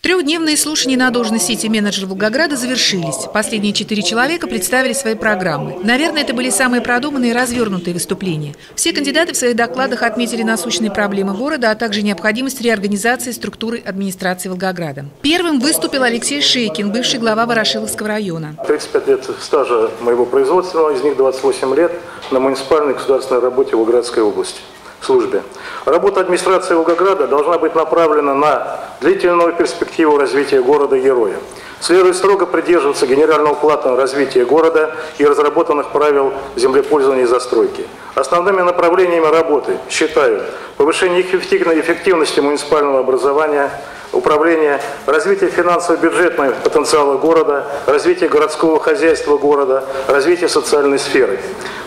Трехдневные слушания на должность сити-менеджера Волгограда завершились. Последние четыре человека представили свои программы. Наверное, это были самые продуманные и развернутые выступления. Все кандидаты в своих докладах отметили насущные проблемы города, а также необходимость реорганизации структуры администрации Волгограда. Первым выступил Алексей Шейкин, бывший глава Ворошиловского района. 35 лет стажа моего производства, из них 28 лет на муниципальной государственной работе в Волгоградской области службе. Работа администрации Волгограда должна быть направлена на длительную перспективу развития города-героя. Следует строго придерживаться генерального плана развития города и разработанных правил землепользования и застройки. Основными направлениями работы считаю повышение эффективности муниципального образования, управления, развитие финансово-бюджетного потенциала города, развитие городского хозяйства города, развитие социальной сферы.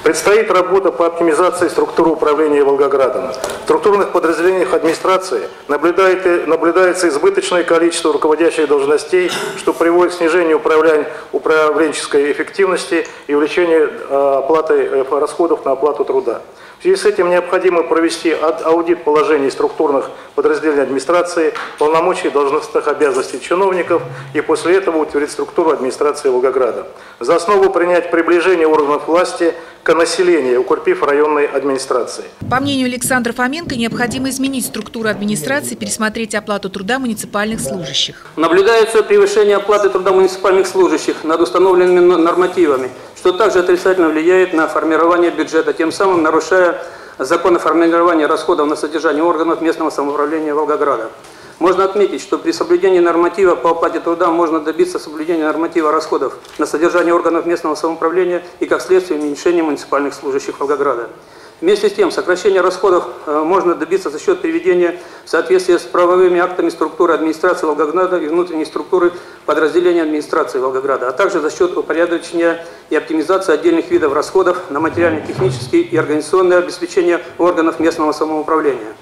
Предстоит работа по оптимизации структуры управления Волгоградом. В структурных подразделениях администрации наблюдается избыточное количество руководящих должностей, что приводит к снижению управленческой эффективности и увеличению а, оплаты э, расходов на оплату труда. В связи с этим необходимо провести аудит положений структурных подразделений администрации, полномочий должностных обязанностей чиновников и после этого утвердить структуру администрации Волгограда. За основу принять приближение органов власти к населению, укрепив районной администрации. По мнению Александра Фоменко, необходимо изменить структуру администрации, пересмотреть оплату труда муниципальных служащих. Наблюдается превышение оплаты труда муниципальных служащих над установленными нормативами что также отрицательно влияет на формирование бюджета, тем самым нарушая закон о формировании расходов на содержание органов местного самоуправления Волгограда. Можно отметить, что при соблюдении норматива по оплате труда можно добиться соблюдения норматива расходов на содержание органов местного самоуправления и, как следствие, уменьшения муниципальных служащих Волгограда. Вместе с тем, сокращение расходов э, можно добиться за счет приведения в соответствие с правовыми актами структуры администрации Волгограда и внутренней структуры подразделения администрации Волгограда, а также за счет упорядочения и оптимизации отдельных видов расходов на материально-технические и организационное обеспечение органов местного самоуправления.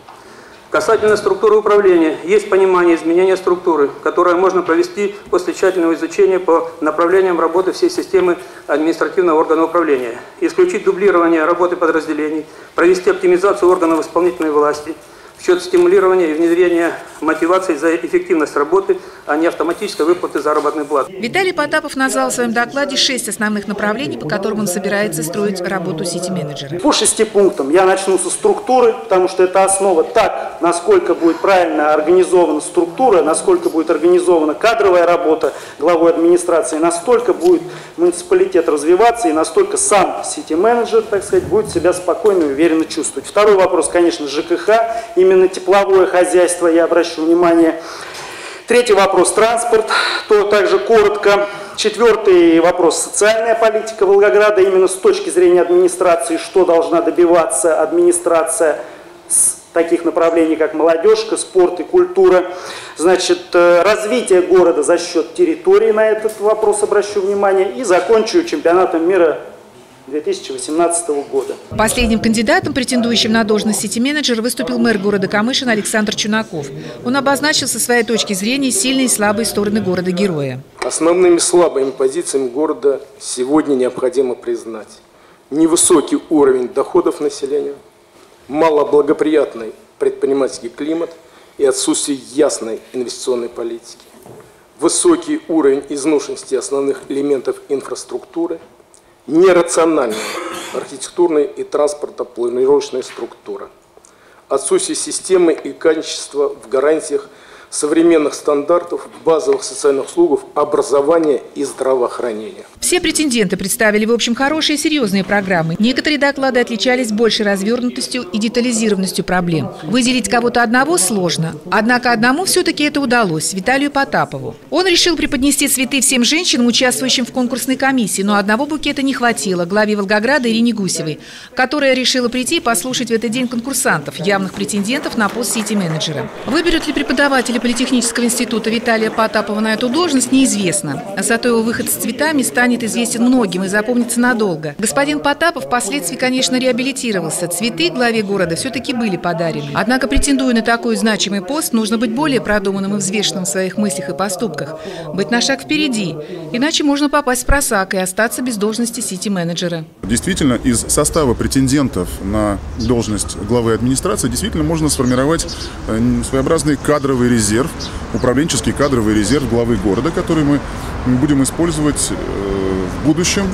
Касательно структуры управления, есть понимание изменения структуры, которое можно провести после тщательного изучения по направлениям работы всей системы административного органа управления, исключить дублирование работы подразделений, провести оптимизацию органов исполнительной власти – в счет стимулирования и внедрения мотивации за эффективность работы, а не автоматической выплаты заработной платы. Виталий Потапов назвал в своем докладе шесть основных направлений, по которым он собирается строить работу сити-менеджера. По шести пунктам я начну со структуры, потому что это основа так, насколько будет правильно организована структура, насколько будет организована кадровая работа главой администрации, настолько будет муниципалитет развиваться и настолько сам сити-менеджер, так сказать, будет себя спокойно и уверенно чувствовать. Второй вопрос, конечно, ЖКХ, именно тепловое хозяйство, я обращу внимание. Третий вопрос – транспорт, то также коротко. Четвертый вопрос – социальная политика Волгограда, именно с точки зрения администрации, что должна добиваться администрация с таких направлений, как молодежка, спорт и культура. Значит, э, развитие города за счет территории, на этот вопрос обращу внимание. И закончу чемпионатом мира 2018 года. Последним кандидатом, претендующим на должность сити-менеджера, выступил мэр города Камышин Александр Чунаков. Он обозначил со своей точки зрения сильные и слабые стороны города-героя. Основными слабыми позициями города сегодня необходимо признать невысокий уровень доходов населения, малоблагоприятный предпринимательский климат и отсутствие ясной инвестиционной политики, высокий уровень изношенности основных элементов инфраструктуры – нерациональная архитектурная и транспортно-планировочная структура, отсутствие системы и качества в гарантиях современных стандартов базовых социальных услуг, образования и здравоохранения. Все претенденты представили, в общем, хорошие и серьезные программы. Некоторые доклады отличались большей развернутостью и детализированностью проблем. Выделить кого-то одного сложно. Однако одному все-таки это удалось – Виталию Потапову. Он решил преподнести цветы всем женщинам, участвующим в конкурсной комиссии, но одного букета не хватило – главе Волгограда Ирине Гусевой, которая решила прийти и послушать в этот день конкурсантов, явных претендентов на пост сити-менеджера. Выберут ли преподаватели руководителя Политехнического института Виталия Потапова на эту должность неизвестно. Зато его выход с цветами станет известен многим и запомнится надолго. Господин Потапов впоследствии, конечно, реабилитировался. Цветы главе города все-таки были подарены. Однако, претендуя на такой значимый пост, нужно быть более продуманным и взвешенным в своих мыслях и поступках. Быть на шаг впереди. Иначе можно попасть в просак и остаться без должности сити-менеджера. Действительно, из состава претендентов на должность главы администрации действительно можно сформировать э, своеобразный кадровый резерв резерв, управленческий кадровый резерв главы города, который мы будем использовать в будущем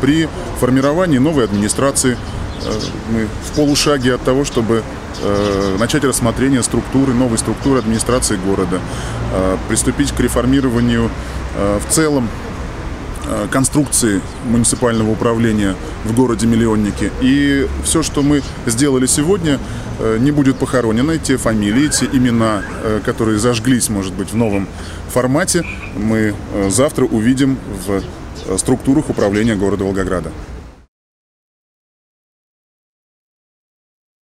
при формировании новой администрации. Мы в полушаге от того, чтобы начать рассмотрение структуры, новой структуры администрации города, приступить к реформированию в целом Э, конструкции муниципального управления в городе-миллионнике. И все, что мы сделали сегодня, э, не будет похоронено. Те фамилии, те имена, э, которые зажглись, может быть, в новом формате, мы завтра увидим в структурах управления города Волгограда.